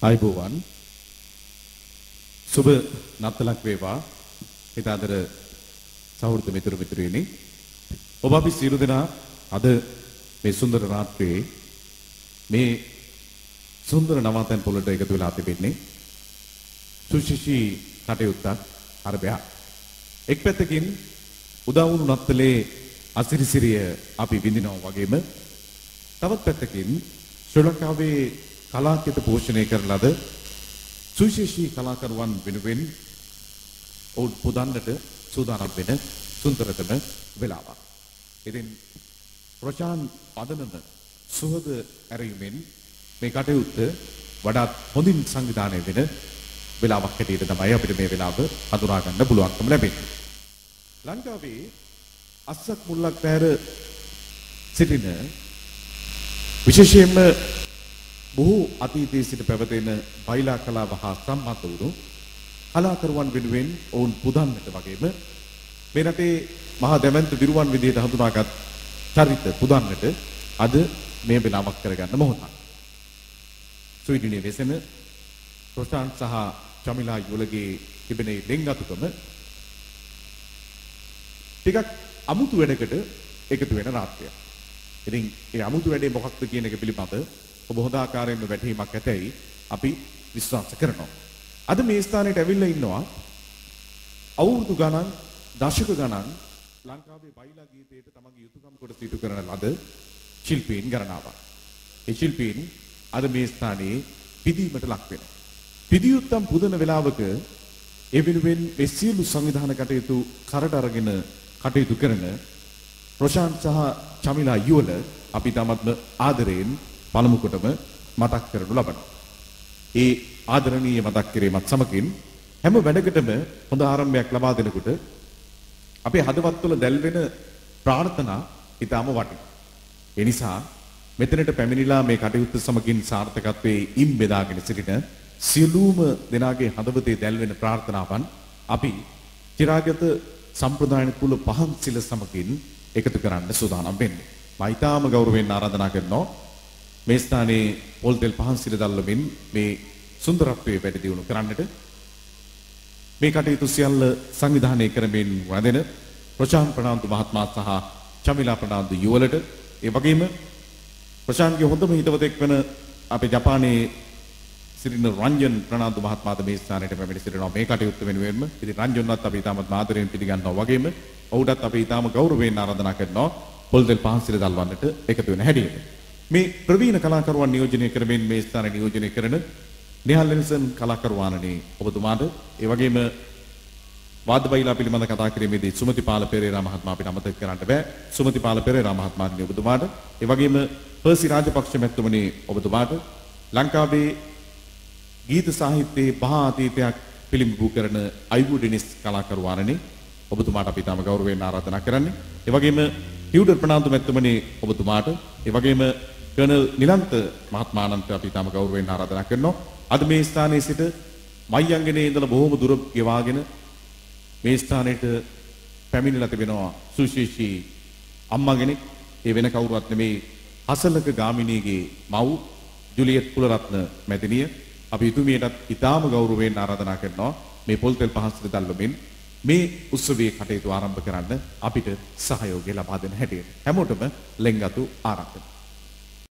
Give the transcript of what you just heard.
අයිබෝවන්. සුබ නත්තලක් වේවා. හිතාදර සහෘද මිතුරු මිතුරියනි ඔබ අපි සියලු දෙනා අද මේ සුන්දර රාත්‍රියේ මේ සුන්දර නවාතැන් පොළට එකතු වෙලා තිබෙන්නේ සුශිෂී කටයුත්තක් අරබයා එක් පැත්තකින් උදා වුණු නත්තලේ අසිරිසිරිය අපි විඳිනවා වගේම තවත් පැත්තකින් ශ්‍රී ලංකාවේ කලාකිත පෝෂණය කරන ලද සුවිශේෂී කලාකරුවන් වෙනුවෙන් ඔවුන් පුදන්නට සූදානම් වෙන සුන්දරතම වෙලාවක්. ඉතින් ප්‍රචාන් පදනම සුහද ඇරීමෙන් මේ කටයුත්ත වඩාත් හොඳින් සංවිධානය වෙන වෙලාවක් හැටියට තමයි අපිට මේ වෙලාව හඳුනා ගන්න පුළුවන්කම ලැබෙන්නේ. ලංකාවේ අස්සක් මුල්ලක් පැහැර සිටින විශේෂයෙන්ම බොහෝ අතීතයේ සිට පැවතෙන බයිලා කලාව හා සම්බන්ධ වුණු කලාකරුවන් වෙනුවෙන් ඔවුන් පුදන්නට වගේම මේ රටේ මහා දැවැන්ත විරුවන් විදියට හඳුනාගත් චරිත පුදන්නට අද මේ වෙලාවක් කරගන්න මොහොතක්. ස්වීඩනයේ වෙසෙන ප්‍රශාන්ත් සහ චමිලා යුලගේ තිබෙන දෙංගතුකම ටිකක් අමුතු වැඩකට එකතු වෙන රාත්‍රියක්. ඉතින් ඒ අමුතු වැඩේ මොකක්ද කියන එක පිළිබඳ ඔබ හොඳ ආකාරයෙන්ම වැටහීමක් ඇතැයි අපි විශ්වාස කරනවා. අද මේ ස්ථානයට ඇවිල්ලා ඉන්නවා අවුරුදු ගණන් දශක ගණන් ලංකාවේ බයිලා ගීතයට තමන්ගේ යුතුයකම් කොට සිටු කරන ලද ශිල්පීන් ගණනාවක්. ඒ ශිල්පීන් අද මේ ස්ථානයේ පිදීමට ලක් වෙනවා. පිදියුත්තම් පුදන වෙලාවක ඒ වෙනුවෙන් මේ සියලු සංවිධාන කටයුතු කරට අරගෙන කටයුතු කරන ප්‍රශාන්ත් සහ චමිලා යුවල අපි තමත්ම ආදරයෙන් පළමු කොටම මතක් කරනු ලබනවා. ඒ ආදරණීය මතක් කිරීමත් සමගින් හැම වැඩකටම හොඳ ආරම්භයක් ලබා දෙනකොට අපේ හදවත් තුළ දැල්වෙන ප්‍රාර්ථනා ඊටම වටිනවා. ඒ නිසා මෙතනට පැමිණිලා මේ කටයුත්ත සමගින් සාර්ථකත්වයේ ඉම් බෙදාගෙන සිටින සියලුම දෙනාගේ හදවතේ දැල්වෙන ප්‍රාර්ථනාවන් අපි චිරාගත සම්ප්‍රදායන කුල පහන් සිල සමගින් එකතු කරන්න සූදානම් වෙන්නේ. මම ඊටාම ගෞරවයෙන් ආරාධනා කරනවා මේ ස්ථානයේ පොල්තෙල් පහන් සිල දැල්වමින් මේ සුන්දරත්වයේ වැඩි දියුණු කරන්නට මේ කටයුතු සියල්ල සංවිධානය කරමින් වදෙන ප්‍රශාන්ත් ප්‍රනාන්දු මහත්මයා සහ චමිලා ප්‍රනාන්දු යුවලට ඒ වගේම ප්‍රශාන්ත්ගේ හොඳම හිතවතෙක් වන අපේ ජපානයේ සිටින රංජන් ප්‍රනාන්දු මහත්මයාද මේ ස්ථානයට පැමිණ සිටිනවා මේ කටයුත්ත වෙනුවෙන්ම. ඉතින් රංජන්වත් අපි ඊටමත් ආදරයෙන් පිළිගන්නවා වගේම ඔහුටත් අපි ඊටම ගෞරවයෙන් ආරාධනා කරනවා පොල්තෙල් පහන් සිල දල්වන්නට එකතු වෙන හැටියට. මේ ප්‍රවීණ කලාකරුවන් නියෝජනය කරමින් මේ ස්ථානයේ නියෝජනය කරන නිහල් ලෙන්සන් කලාකරුවාණනි ඔබතුමාට. ඒ වගේම වාද්‍යබයිලා පිළිබඳ කතා කිරීමේදී සුමතිපාල පෙරේරා මහත්මයා අපිට අමතක කරන්න බෑ. සුමතිපාල පෙරේරා මහත්මයාණනි ඔබතුමාට. ඒ වගේම පර්සි රාජපක්ෂ මැතිතුමනි ඔබතුමාට. ලංකාවේ ගීත සාහිත්‍යයේ පහ අතීතයක් පිළිඹු කරන අයිවු ඩෙනිස් කලාකරුවාණනි ඔබතුමාට අපි තාම ගෞරවයෙන් ආරාධනා කරන්නේ. ඒ වගේම ටියුඩර් ප්‍රනාන්දු මැතිතුමනි ඔබතුමාට. ඒ වගේම කර්නල් නිලන්ත මහත්මාණන්ට අපි තාම ගෞරවයෙන් ආරාධනා කරනවා. අද මේ ස්ථානයේ සිට මයංගනේ ඉඳලා බොහොම දුර ගෙවාගෙන මේ ස්ථානයට පැමිණිලා තිබෙනවා සුශීෂී අම්මා කෙනෙක්. ඒ වෙන කවුරුවත් නෙමෙයි හසලක ගාමිණීගේ මව් ජුලියට් කුලරත්න මැතිණිය. අපි ඉතුමියටත් ඉතාම ගෞරවයෙන් ආරාධනා කරනවා මේ පොල්තෙල් පහස්තර දැල්වමින් මේ උත්සවයේ කටයුතු ආරම්භ කරන්න අපිට සහයෝගය ලබා දෙන හැටියට. හැමෝටම ලෙන්ගතු ආරාධනා